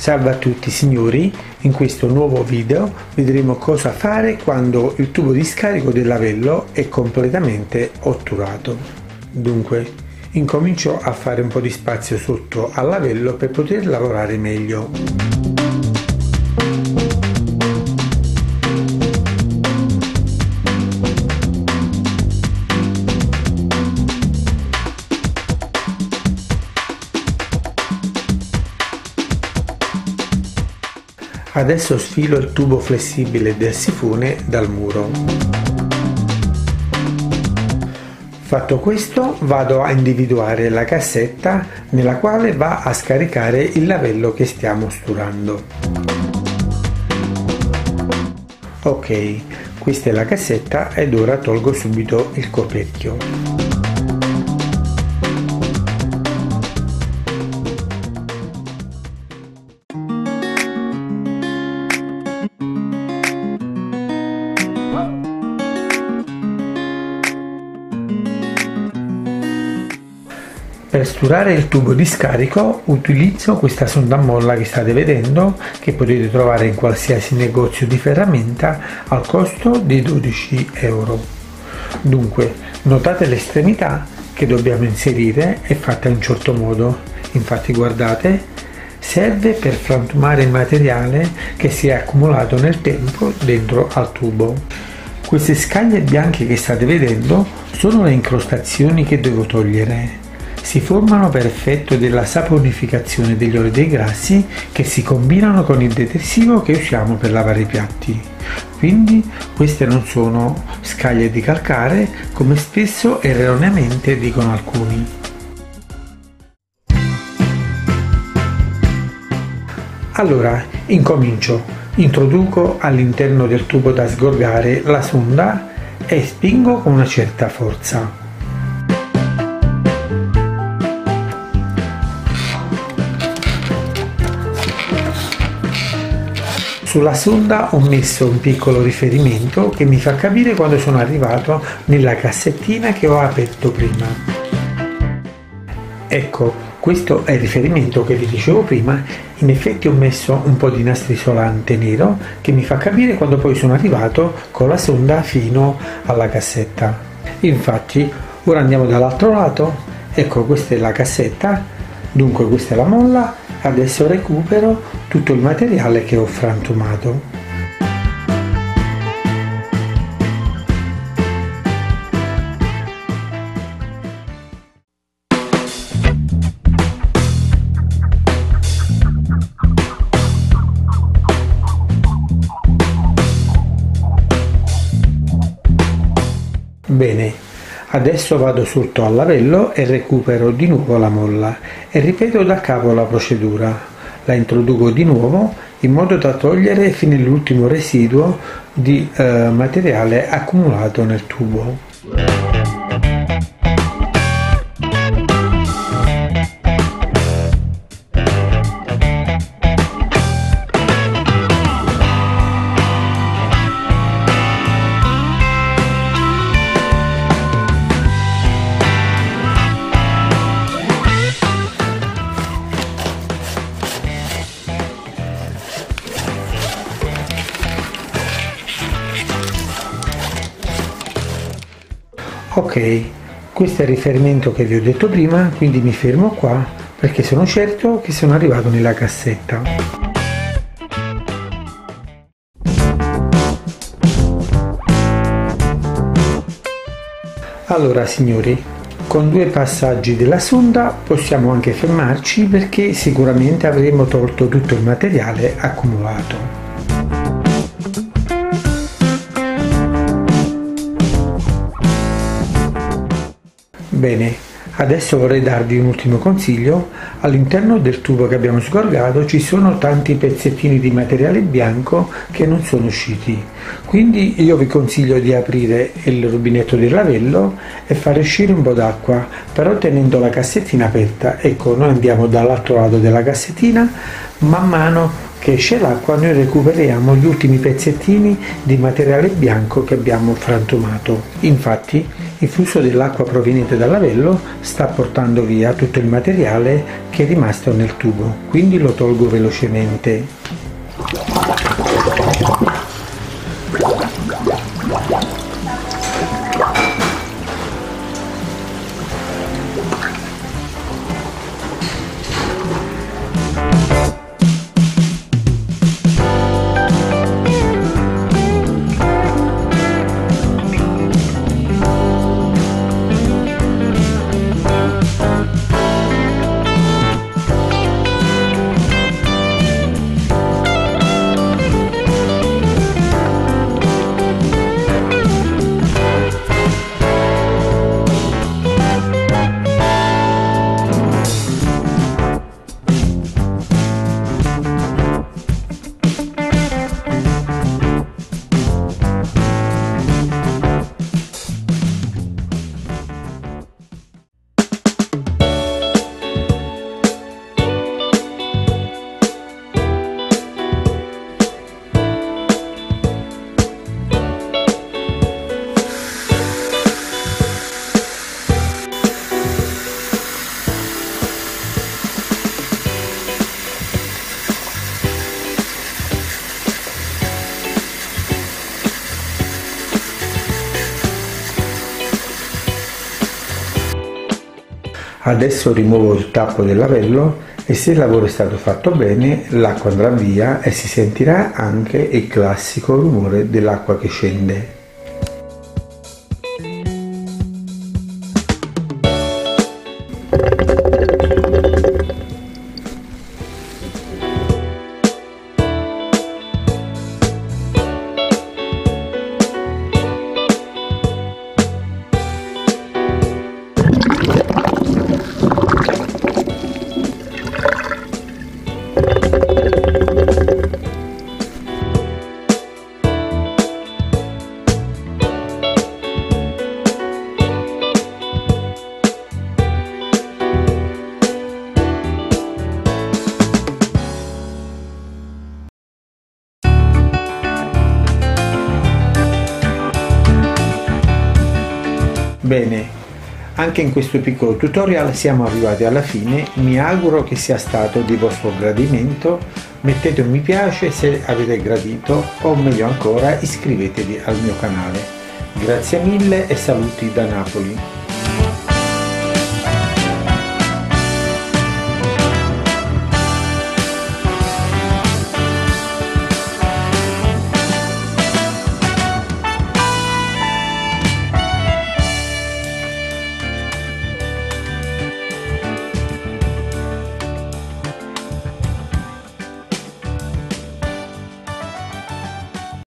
Salve a tutti signori, in questo nuovo video vedremo cosa fare quando il tubo di scarico del lavello è completamente otturato. Dunque, incomincio a fare un po' di spazio sotto al lavello per poter lavorare meglio. Adesso sfilo il tubo flessibile del sifone dal muro. Fatto questo vado a individuare la cassetta nella quale va a scaricare il lavello che stiamo sturando. Ok, questa è la cassetta ed ora tolgo subito il coperchio. Per sturare il tubo di scarico utilizzo questa sonda a molla che state vedendo che potete trovare in qualsiasi negozio di ferramenta al costo di 12 euro. Dunque notate l'estremità che dobbiamo inserire è fatta in un certo modo, infatti guardate serve per frantumare il materiale che si è accumulato nel tempo dentro al tubo. Queste scaglie bianche che state vedendo sono le incrostazioni che devo togliere si formano per effetto della saponificazione degli oli dei grassi che si combinano con il detersivo che usiamo per lavare i piatti. Quindi queste non sono scaglie di calcare come spesso erroneamente dicono alcuni. Allora, incomincio. Introduco all'interno del tubo da sgorgare la sonda e spingo con una certa forza. Sulla sonda ho messo un piccolo riferimento che mi fa capire quando sono arrivato nella cassettina che ho aperto prima. Ecco, questo è il riferimento che vi dicevo prima, in effetti ho messo un po' di nastro isolante nero che mi fa capire quando poi sono arrivato con la sonda fino alla cassetta. Infatti, ora andiamo dall'altro lato, ecco questa è la cassetta, dunque questa è la molla adesso recupero tutto il materiale che ho frantumato. Bene, Adesso vado sotto al lavello e recupero di nuovo la molla e ripeto da capo la procedura. La introduco di nuovo in modo da togliere fino all'ultimo residuo di eh, materiale accumulato nel tubo. Ok questo è il riferimento che vi ho detto prima quindi mi fermo qua perché sono certo che sono arrivato nella cassetta. Allora signori con due passaggi della sonda possiamo anche fermarci perché sicuramente avremo tolto tutto il materiale accumulato Bene, adesso vorrei darvi un ultimo consiglio. All'interno del tubo che abbiamo sgorgato ci sono tanti pezzettini di materiale bianco che non sono usciti. Quindi io vi consiglio di aprire il rubinetto del lavello e fare uscire un po' d'acqua, però tenendo la cassettina aperta. Ecco, noi andiamo dall'altro lato della cassettina, man mano che esce l'acqua noi recuperiamo gli ultimi pezzettini di materiale bianco che abbiamo frantumato. Infatti Il flusso dell'acqua proveniente dal lavello sta portando via tutto il materiale che è rimasto nel tubo, quindi lo tolgo velocemente. Adesso rimuovo il tappo del lavello e se il lavoro è stato fatto bene l'acqua andrà via e si sentirà anche il classico rumore dell'acqua che scende. Bene, anche in questo piccolo tutorial siamo arrivati alla fine, mi auguro che sia stato di vostro gradimento, mettete un mi piace se avete gradito o meglio ancora iscrivetevi al mio canale. Grazie mille e saluti da Napoli.